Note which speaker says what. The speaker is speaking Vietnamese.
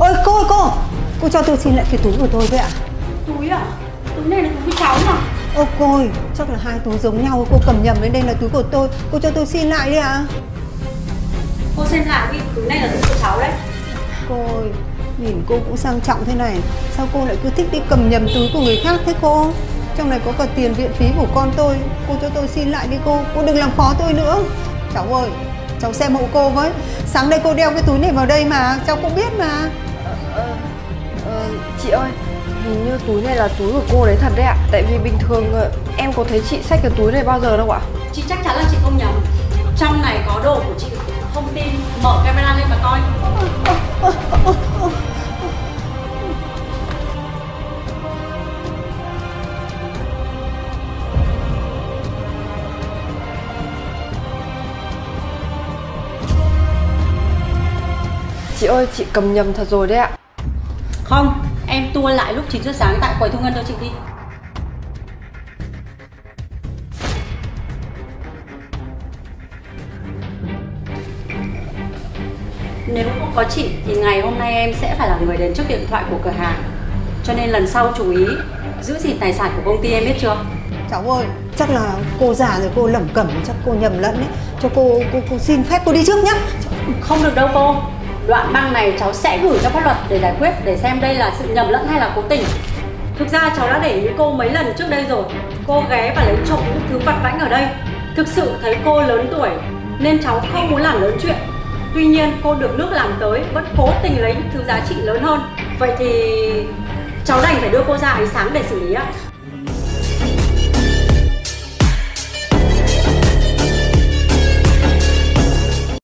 Speaker 1: ôi cô ơi cô. Cô cho tôi xin lại cái túi của tôi với ạ.
Speaker 2: Túi à? Túi này là túi của cháu mà
Speaker 1: ô cô ơi chắc là hai túi giống nhau. Cô cầm nhầm đến đây là túi của tôi. Cô cho tôi xin lại đi ạ.
Speaker 2: Cô xem lại đi. Túi này là túi của cháu đấy.
Speaker 1: Cô ơi nhìn cô cũng sang trọng thế này. Sao cô lại cứ thích đi cầm nhầm túi của người khác thế cô? Trong này có cả tiền viện phí của con tôi. Cô cho tôi xin lại đi cô. Cô đừng làm khó tôi nữa. Cháu ơi cháu xem hộ cô với. Sáng nay cô đeo cái túi này vào đây mà. Cháu cũng biết mà
Speaker 3: ờ, chị ơi hình như túi này là túi của cô đấy thật đấy ạ. Tại vì bình thường ờ, em có thấy chị xách cái túi này bao giờ đâu ạ?
Speaker 2: Chị chắc chắn là chị không nhầm. Trong này có đồ của chị. Không tin mở camera lên mà coi.
Speaker 3: Chị ơi chị cầm nhầm thật rồi đấy ạ
Speaker 2: không em tua lại lúc 9 giờ sáng tại quầy thu ngân cho chị đi. Nếu không có chị thì ngày hôm nay em sẽ phải là người đến trước điện thoại của cửa hàng. Cho nên lần sau chú ý giữ gìn tài sản của công ty em biết chưa?
Speaker 1: cháu ơi chắc là cô già rồi cô lẩm cẩm chắc cô nhầm lẫn đấy cho cô cô cô xin phép cô đi trước nhá.
Speaker 2: Không được đâu cô Đoạn băng này cháu sẽ gửi cho pháp luật để giải quyết, Để xem đây là sự nhầm lẫn hay là cố tình. Thực ra cháu đã để ý cô mấy lần trước đây rồi. Cô ghé và lấy trộm những thứ vặt vãnh ở đây. Thực sự thấy cô lớn tuổi, Nên cháu không muốn làm lớn chuyện. Tuy nhiên, cô được nước làm tới, Vẫn cố tình lấy những thứ giá trị lớn hơn. Vậy thì cháu đành phải đưa cô ra ánh sáng để xử lý ạ.